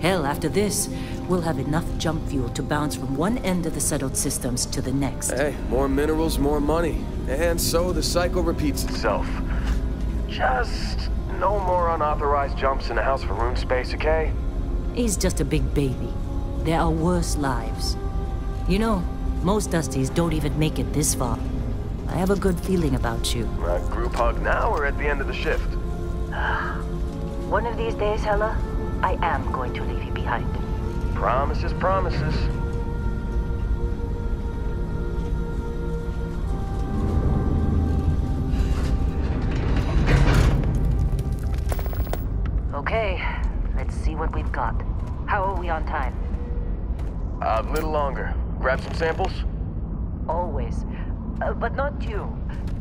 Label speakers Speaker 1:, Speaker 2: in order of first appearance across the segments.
Speaker 1: Hell, after this, we'll have enough jump fuel to bounce from one end of the settled systems to the next.
Speaker 2: Hey, more minerals, more money. And so the cycle repeats itself. Just no more unauthorized jumps in the house for room space, okay?
Speaker 1: He's just a big baby. There are worse lives. You know, most Dusties don't even make it this far. I have a good feeling about you.
Speaker 2: Uh, group hug now or at the end of the shift?
Speaker 1: One of these days, Heller, I am going to leave you behind.
Speaker 2: Promises, promises.
Speaker 1: Okay, let's see what we've got. How are we on time?
Speaker 2: A little longer. Grab some samples?
Speaker 1: Always. Uh, but not you.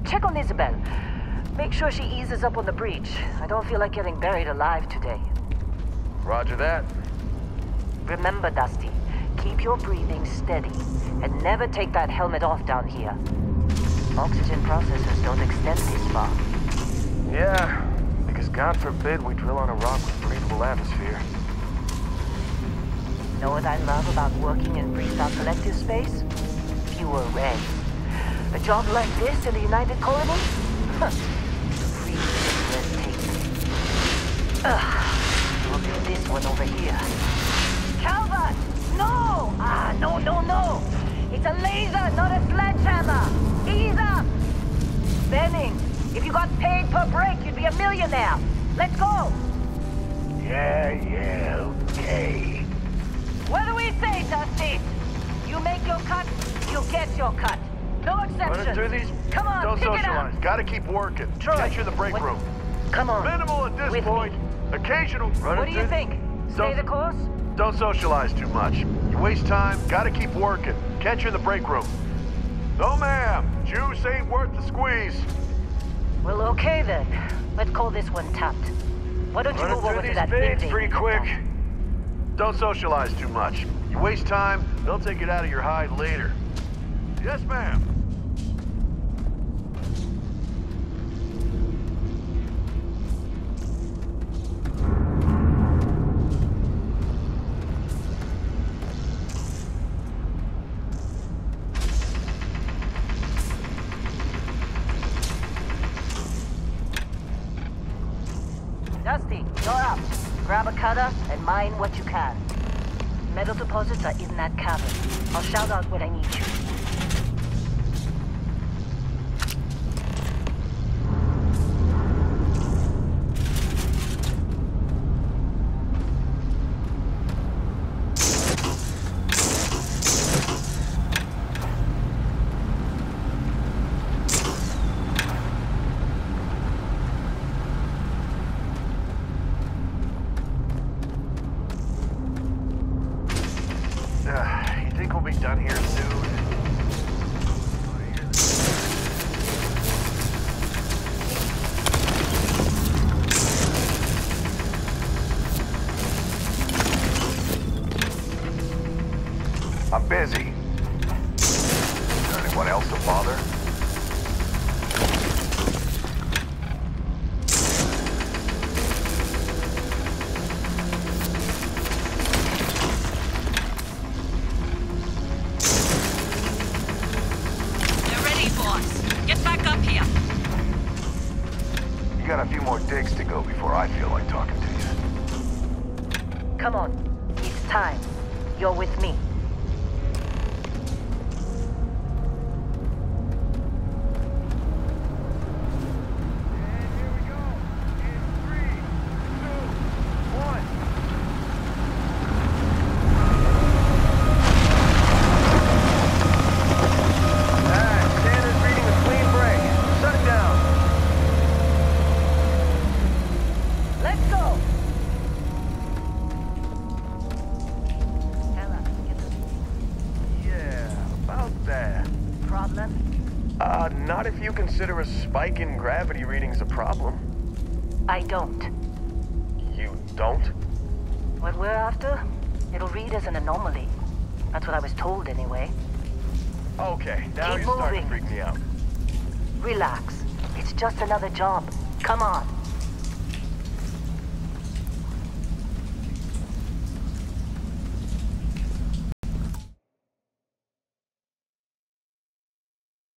Speaker 1: Check on Isabel. Make sure she eases up on the breach. I don't feel like getting buried alive today.
Speaker 2: Roger that.
Speaker 1: Remember, Dusty, keep your breathing steady and never take that helmet off down here. Oxygen processors don't extend this far.
Speaker 2: Yeah, because God forbid we drill on a rock with breathable atmosphere.
Speaker 1: Know what I love about working in Freestar Collective space? Fewer red. A job like this in the United Colony? Huh. Free red tape. Ugh. Look at this one over here. Calvert! No! Ah, no, no, no! It's a laser, not a sledgehammer! Ease up! Benning, if you got paid per break, you'd be a millionaire. Let's go!
Speaker 3: Yeah, yeah, okay.
Speaker 1: What do we say, Dusty? You make your cut, you get your cut. No exceptions.
Speaker 3: Running through these.
Speaker 1: Come on,
Speaker 3: Don't
Speaker 1: pick it
Speaker 3: socialize.
Speaker 1: up.
Speaker 3: Gotta keep working.
Speaker 1: Troy,
Speaker 3: Catch you in the break
Speaker 1: what-
Speaker 3: room.
Speaker 1: Come on.
Speaker 3: Minimal at this
Speaker 1: With
Speaker 3: point.
Speaker 1: me.
Speaker 3: Occasional. Running
Speaker 1: What do you think? Stay
Speaker 3: Don't-
Speaker 1: the course?
Speaker 3: Don't socialize too much. You waste time. Gotta keep working. Catch you in the break room. No, ma'am. Juice ain't worth the squeeze.
Speaker 1: Well, okay then. Let's call this one tapped. Why don't you
Speaker 3: Running
Speaker 1: move over to that building?
Speaker 3: pretty quick. Don't socialize too much. You waste time, they'll take it out of your hide later. Yes, ma'am.
Speaker 1: Grab a cutter and mine what you can. Metal deposits are in that cavern. I'll shout out when I need you.
Speaker 3: Uh, you think we'll done here soon? I'm busy. You got a few more digs to go before I feel like talking to you.
Speaker 1: Come on. It's time. You're with me.
Speaker 2: Not if you consider a spike in gravity readings a problem.
Speaker 1: I don't.
Speaker 2: You don't?
Speaker 1: What we're after, it'll read as an anomaly. That's what I was told anyway.
Speaker 2: Okay, now
Speaker 1: Keep
Speaker 2: you're starting to
Speaker 1: moving.
Speaker 2: freak me out.
Speaker 1: Relax. It's just another job. Come on.